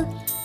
啊。